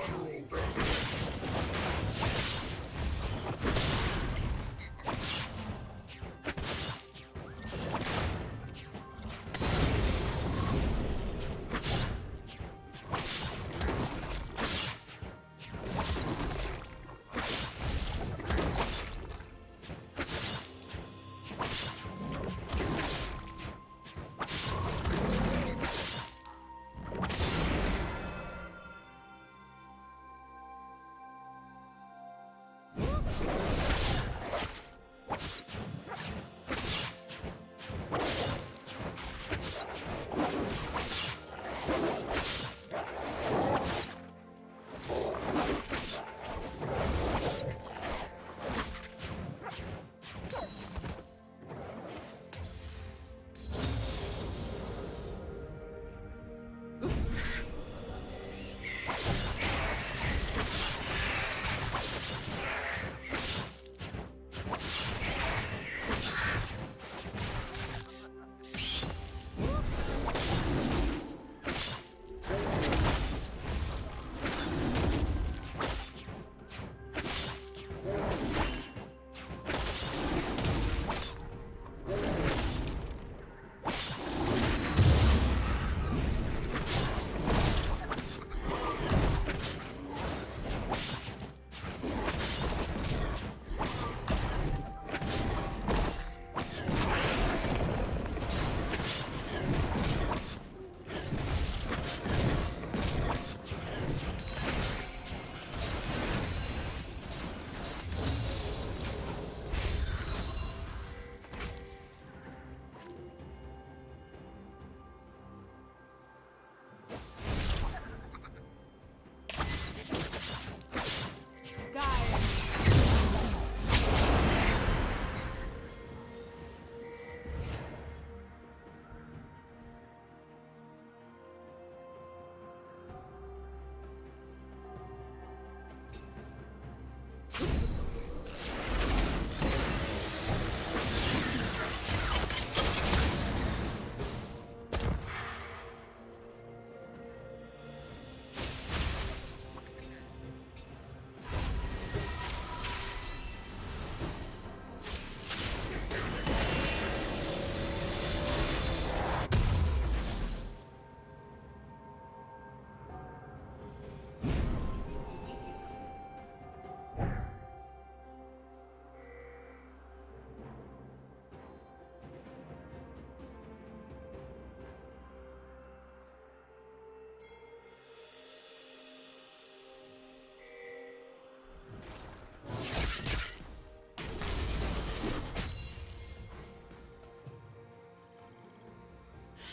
Collateral damage.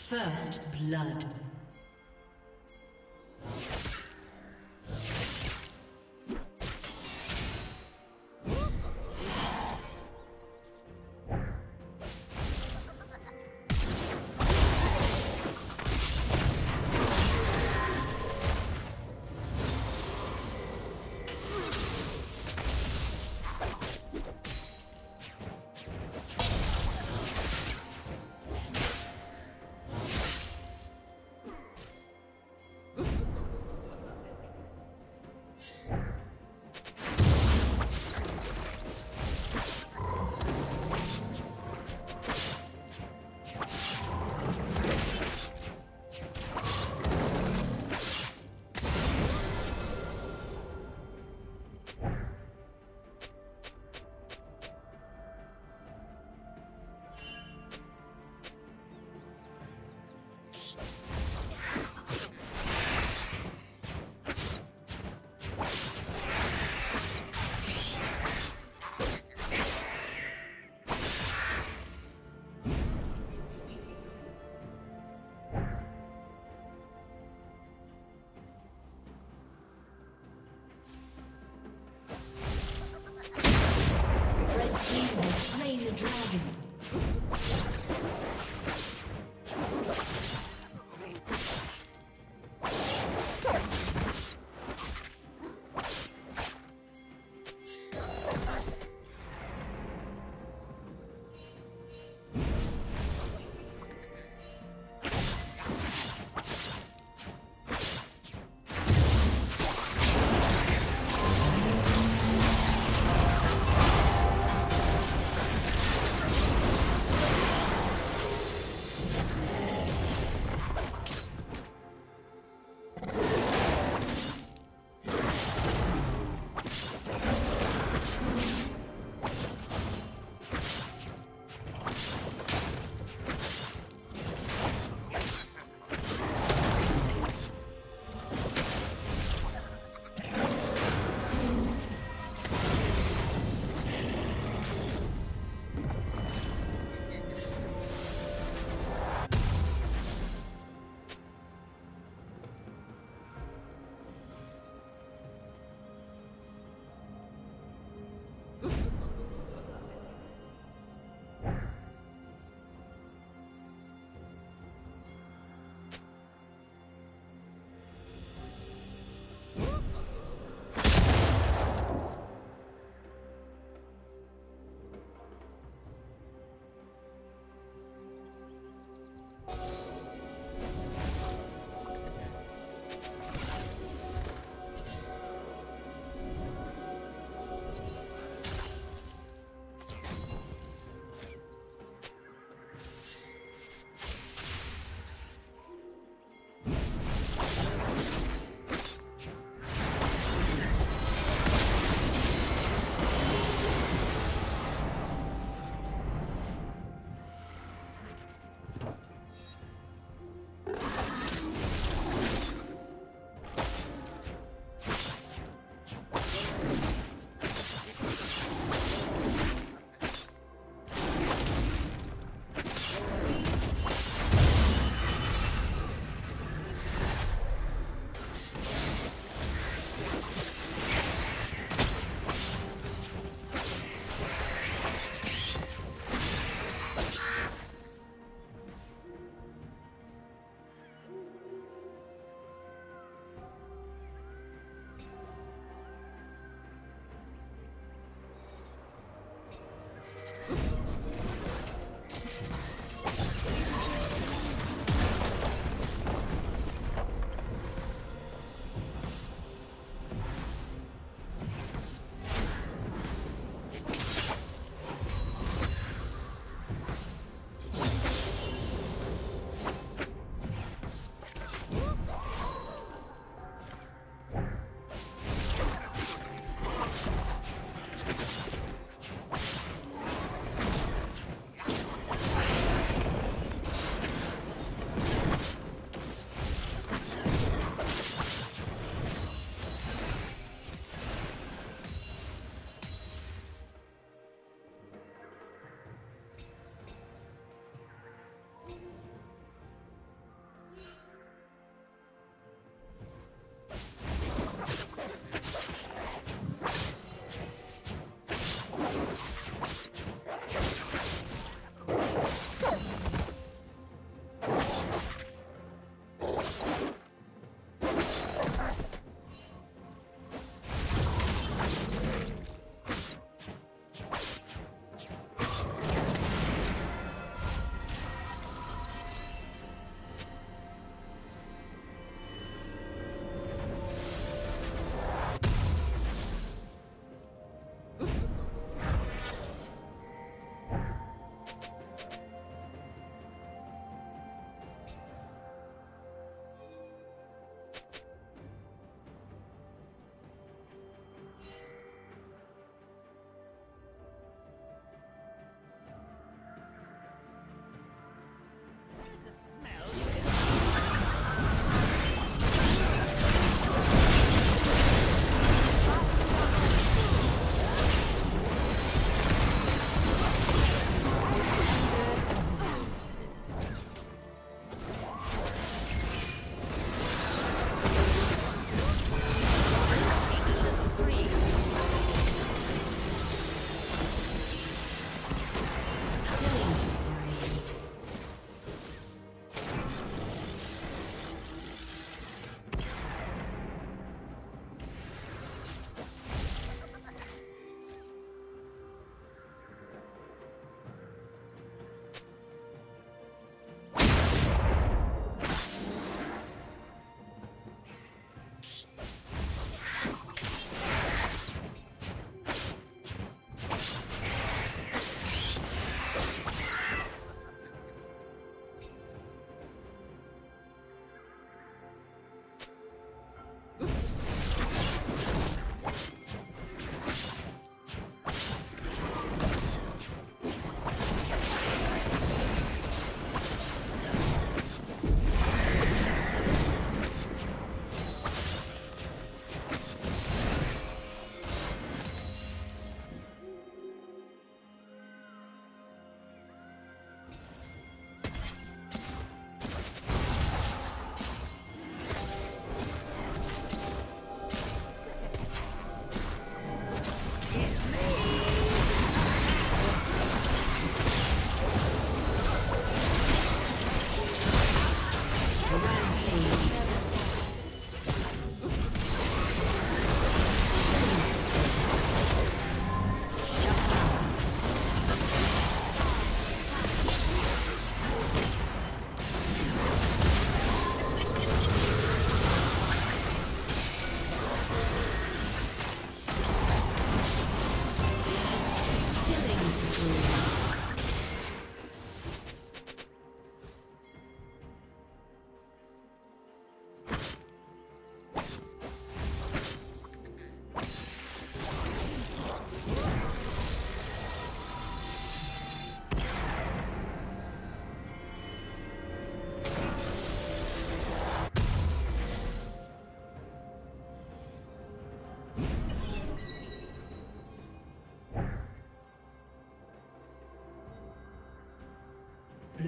First blood.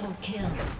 Double kill.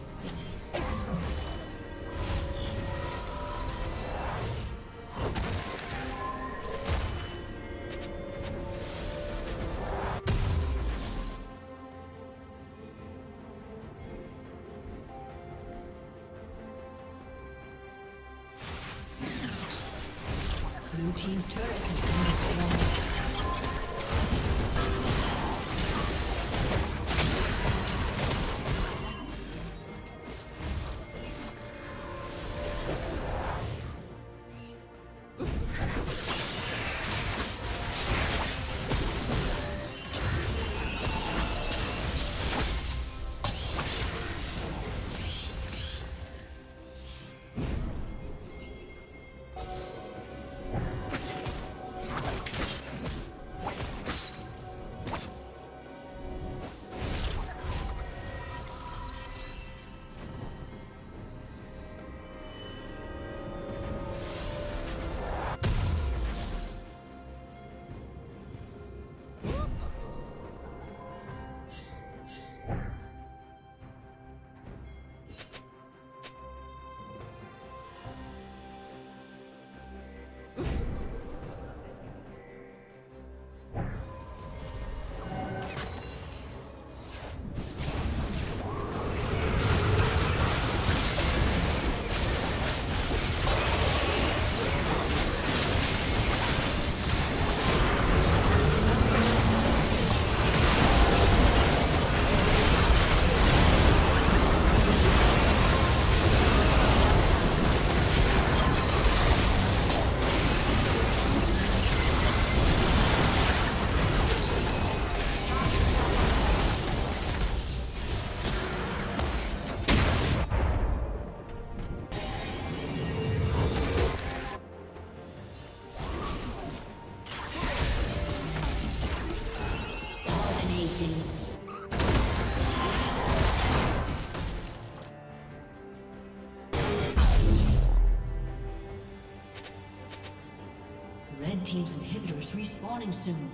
Respawning soon.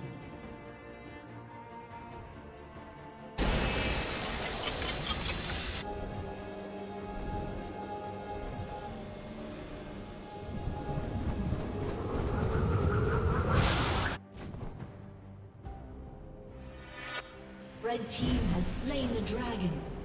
Red Team has slain the dragon.